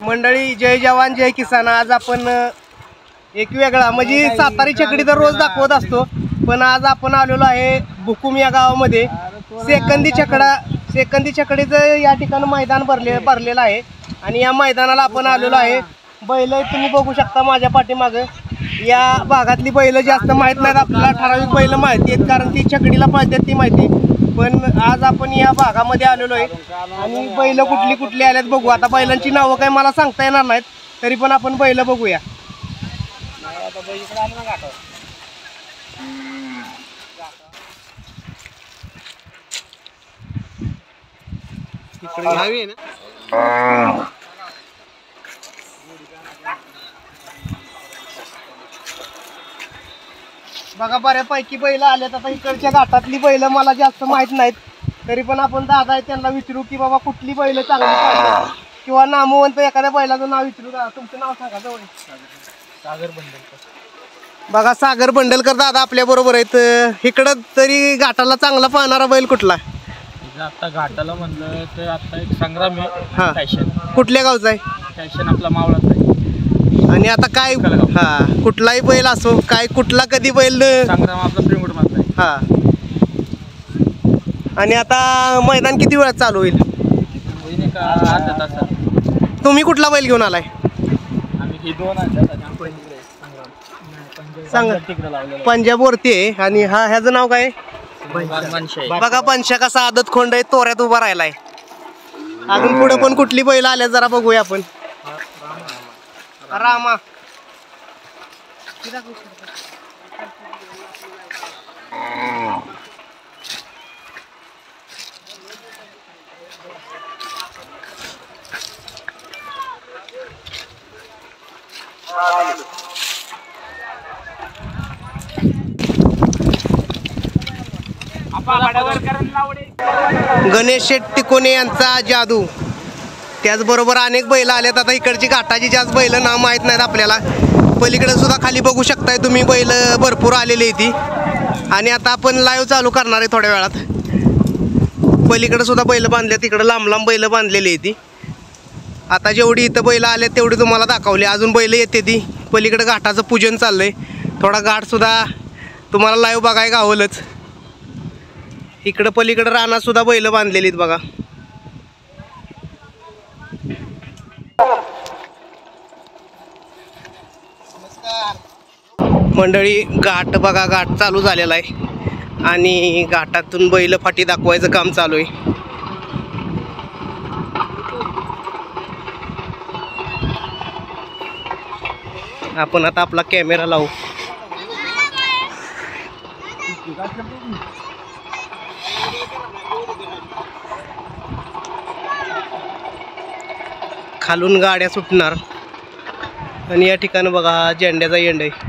मंडळी जय जवान जय किसान. आज आपण एक वेगळा म्हणजे सातारी छकडी तर रोज दाखवत असतो पण आज आपण आलेलो आहे बुकुम या गावामध्ये. सेकंदी छकडा सेकंदी छकडीचं या ठिकाणी मैदान भरले भरलेलं आहे. आणि या मैदानाला आपण आलेलो आहे. बैल तुम्ही बघू शकता माझ्या पाठीमागं. या भागातली बैल जास्त माहीत नाहीत आपल्याला ठराविक बैल माहिती आहेत कारण ती छकडीला पळतात ती माहिती. पण आज आपण या भागामध्ये आलेलो आहे. आणि बैल कुठली कुठली आल्यात बघू. आता बैलांची नावं काही मला सांगता येणार नाहीत. तरी पण आपण बैल बघूया. इकडे बघा बऱ्यापैकी बैल आल्यात. आता इकडच्या घाटातली बैल मला जास्त माहीत नाहीत. तरी पण आपण दादा आहे त्यांना विचारू की बाबा कुठली बैल चांगली पाहिजे किंवा नामवंत एखाद्या बैलाचं नाव विचारू दादा. तुमचं नाव सांगा जवळ. सागर बंडलकर. बघा सागर बंडलकर दादा आपल्या बरोबर आहेत. इकडं तरी घाटाला चांगला पाहणारा बैल कुठला? आता घाटाला म्हणलं तर आता एक संग्राम आहे. फॅशन. कुठल्या गावचा आहे? फॅशन आपला मावळात आहे. आणि आता काय. हा कुठलाही बैल असो काय कुठला कधी बैल हा. आणि आता मैदान किती वेळात चालू होईल? तुम्ही कुठला बैल घेऊन आलाय? सांगा. पंजाब वरती आहे. आणि हा ह्याचं नाव काय? बघा पंशा कसा आदत खोंड आहे तोऱ्यात उभा राहिलाय. अजून पुढे पण कुठली बैल आल्या जरा बघूया आपण. रामा. गणेश शेट्टी कोणे यांचा जादू. त्याचबरोबर अनेक बैल आल्यात आता इकडची घाटाची जास्त बैल नाव माहीत नाहीत आपल्याला. पलीकडे सुद्धा खाली बघू शकताय तुम्ही बैल भरपूर आलेली आहे ती. आणि आता आपण लाईव्ह चालू करणार आहे थोड्या वेळात. पलीकडे सुद्धा बैल बांधले तिकडे लांब लांब बैल बांधलेली आहे ती. आता जेवढी इथं बैल आले तेवढी तुम्हाला दाखवली. अजून बैल येते ती. पलीकडे घाटाचं पूजन चाललंय. थोडा घाटसुद्धा तुम्हाला लाईव्ह बघायला गावलंच. इकडं पलीकडं रानातसुद्धा बैल बांधलेली आहेत बघा. मंडळी घाट बघा घाट चालू झालेला आहे. आणि घाटातून बैल फाटी दाखवायचं काम चालू आहे. आपण आता आपला कॅमेरा लावू. खालून गाड्या सुटणार. आणि या ठिकाणी बघा झेंड्याचा एंड आहे.